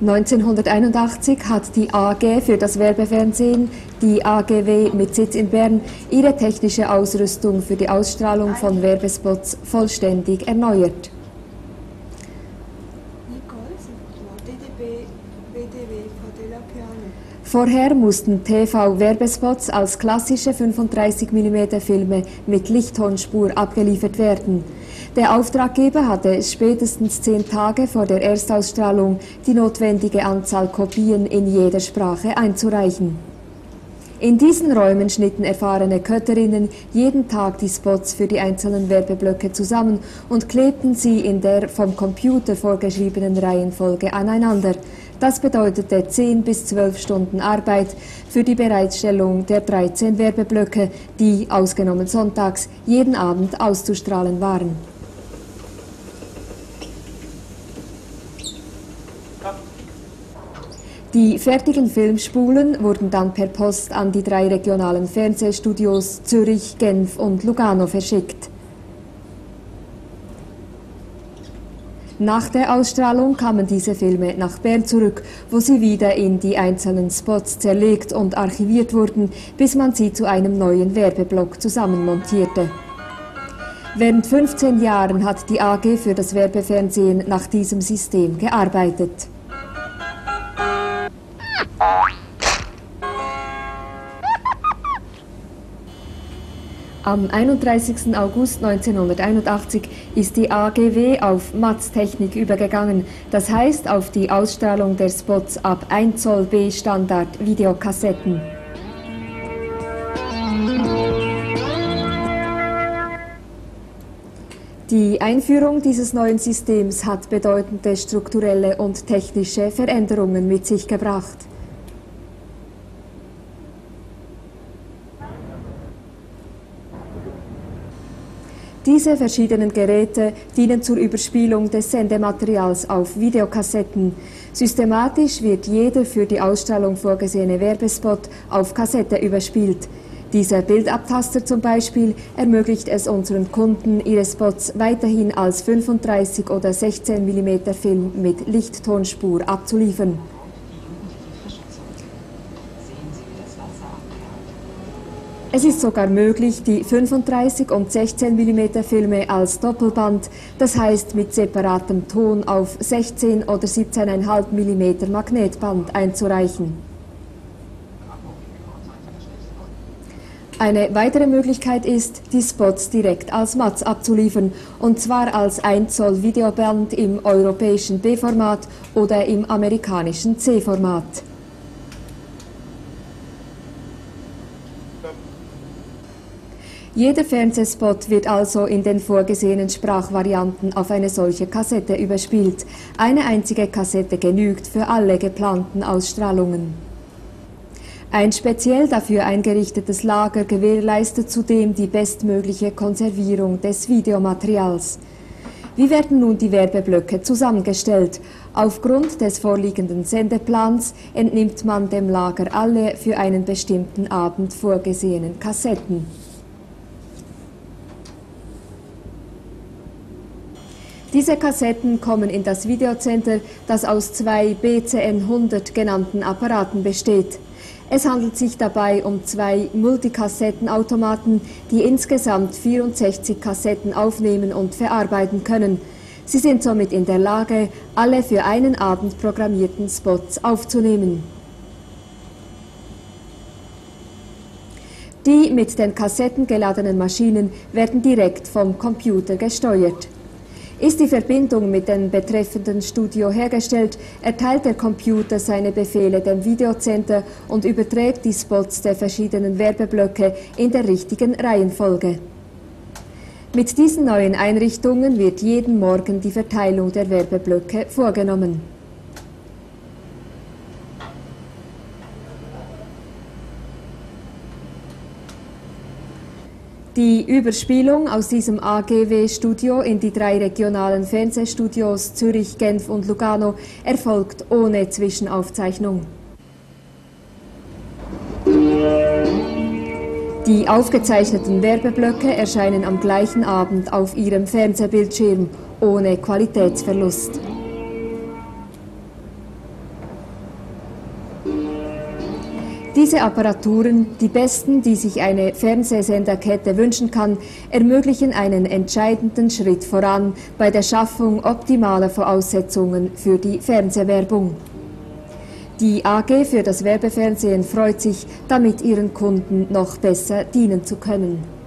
1981 hat die AG für das Werbefernsehen, die AGW mit Sitz in Bern, ihre technische Ausrüstung für die Ausstrahlung von Werbespots vollständig erneuert. Vorher mussten TV-Werbespots als klassische 35 mm Filme mit Lichttonspur abgeliefert werden. Der Auftraggeber hatte spätestens zehn Tage vor der Erstausstrahlung die notwendige Anzahl Kopien in jeder Sprache einzureichen. In diesen Räumen schnitten erfahrene Kötterinnen jeden Tag die Spots für die einzelnen Werbeblöcke zusammen und klebten sie in der vom Computer vorgeschriebenen Reihenfolge aneinander. Das bedeutete 10 bis 12 Stunden Arbeit für die Bereitstellung der 13 Werbeblöcke, die, ausgenommen sonntags, jeden Abend auszustrahlen waren. Die fertigen Filmspulen wurden dann per Post an die drei regionalen Fernsehstudios Zürich, Genf und Lugano verschickt. Nach der Ausstrahlung kamen diese Filme nach Bern zurück, wo sie wieder in die einzelnen Spots zerlegt und archiviert wurden, bis man sie zu einem neuen Werbeblock zusammenmontierte. Während 15 Jahren hat die AG für das Werbefernsehen nach diesem System gearbeitet. Am 31. August 1981 ist die AGW auf MATS-Technik übergegangen, das heißt auf die Ausstrahlung der Spots ab 1 Zoll B-Standard Videokassetten. Die Einführung dieses neuen Systems hat bedeutende strukturelle und technische Veränderungen mit sich gebracht. Diese verschiedenen Geräte dienen zur Überspielung des Sendematerials auf Videokassetten. Systematisch wird jeder für die Ausstrahlung vorgesehene Werbespot auf Kassette überspielt. Dieser Bildabtaster zum Beispiel ermöglicht es unseren Kunden, ihre Spots weiterhin als 35 oder 16 mm Film mit Lichttonspur abzuliefern. Es ist sogar möglich, die 35 und 16 mm Filme als Doppelband, das heißt mit separatem Ton auf 16 oder 17,5 mm Magnetband einzureichen. Eine weitere Möglichkeit ist, die Spots direkt als MATS abzuliefern, und zwar als 1 Zoll Videoband im europäischen B-Format oder im amerikanischen C-Format. Jeder Fernsehspot wird also in den vorgesehenen Sprachvarianten auf eine solche Kassette überspielt. Eine einzige Kassette genügt für alle geplanten Ausstrahlungen. Ein speziell dafür eingerichtetes Lager gewährleistet zudem die bestmögliche Konservierung des Videomaterials. Wie werden nun die Werbeblöcke zusammengestellt? Aufgrund des vorliegenden Sendeplans entnimmt man dem Lager alle für einen bestimmten Abend vorgesehenen Kassetten. Diese Kassetten kommen in das Videocenter, das aus zwei BCN 100 genannten Apparaten besteht. Es handelt sich dabei um zwei Multikassettenautomaten, die insgesamt 64 Kassetten aufnehmen und verarbeiten können. Sie sind somit in der Lage, alle für einen Abend programmierten Spots aufzunehmen. Die mit den Kassetten geladenen Maschinen werden direkt vom Computer gesteuert. Ist die Verbindung mit dem betreffenden Studio hergestellt, erteilt der Computer seine Befehle dem Videocenter und überträgt die Spots der verschiedenen Werbeblöcke in der richtigen Reihenfolge. Mit diesen neuen Einrichtungen wird jeden Morgen die Verteilung der Werbeblöcke vorgenommen. Die Überspielung aus diesem AGW-Studio in die drei regionalen Fernsehstudios Zürich, Genf und Lugano erfolgt ohne Zwischenaufzeichnung. Die aufgezeichneten Werbeblöcke erscheinen am gleichen Abend auf Ihrem Fernsehbildschirm ohne Qualitätsverlust. Diese Apparaturen, die besten, die sich eine Fernsehsenderkette wünschen kann, ermöglichen einen entscheidenden Schritt voran bei der Schaffung optimaler Voraussetzungen für die Fernsehwerbung. Die AG für das Werbefernsehen freut sich, damit ihren Kunden noch besser dienen zu können.